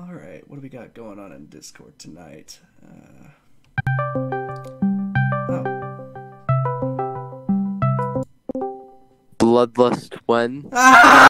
All right, what do we got going on in Discord tonight? Uh, oh, Bloodlust when?